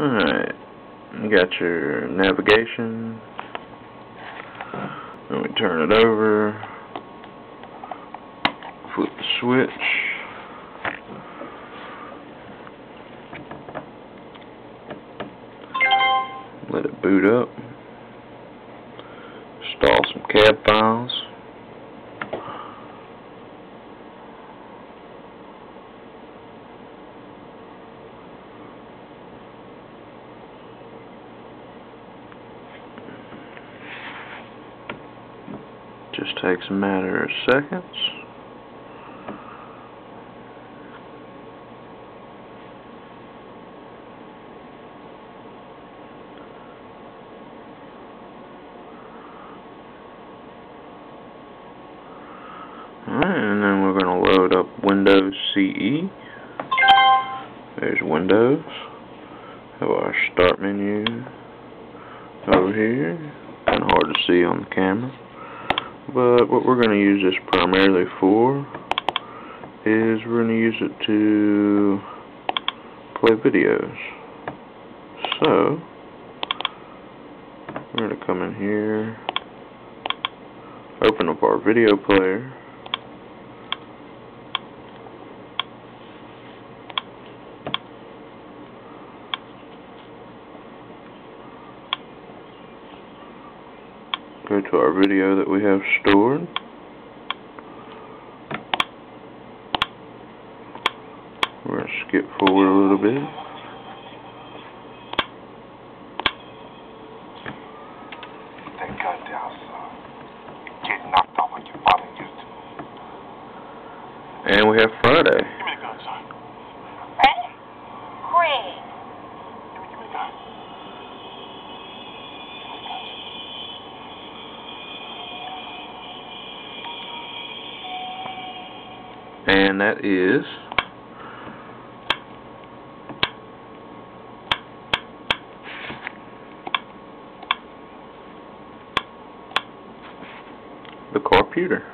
Alright, got your navigation, Let me turn it over, flip the switch, let it boot up, install some CAD files, Just takes a matter of seconds. And then we're going to load up Windows CE. There's Windows. Have our start menu over here. Kind of hard to see on the camera. But what we're going to use this primarily for is we're going to use it to play videos. So, we're going to come in here, open up our video player, go to our video that we have stored. We're going to skip forward a little bit. That goddamn son. Get knocked off like your father used to. And we have Friday. And that is the carputer.